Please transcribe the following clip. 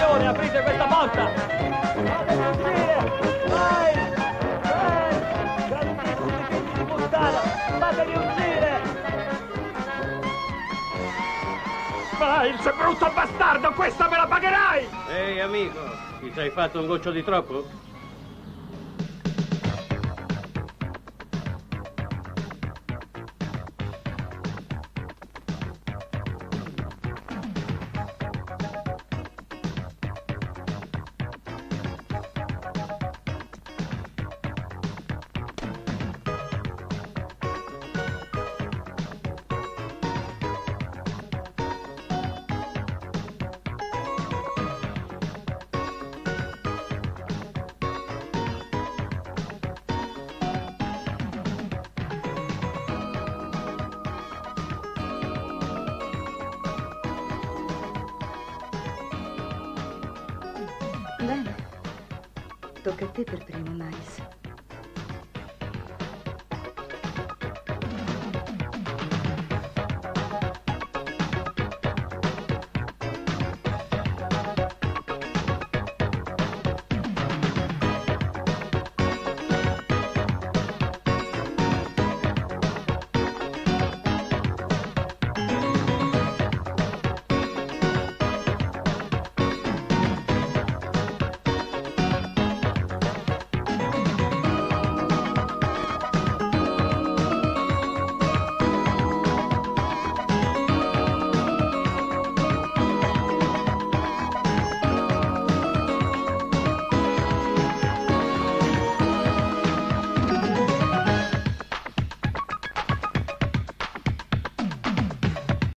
Attenzione, aprite questa porta! Fatemi uscire! Vai! Vai! Figli di puttana! Fatemi uscire! Miles, brutto bastardo, questa me la pagherai! Ehi, amico, ti sei fatto un goccio di troppo? Bene. Tocca a te per primo, Miles.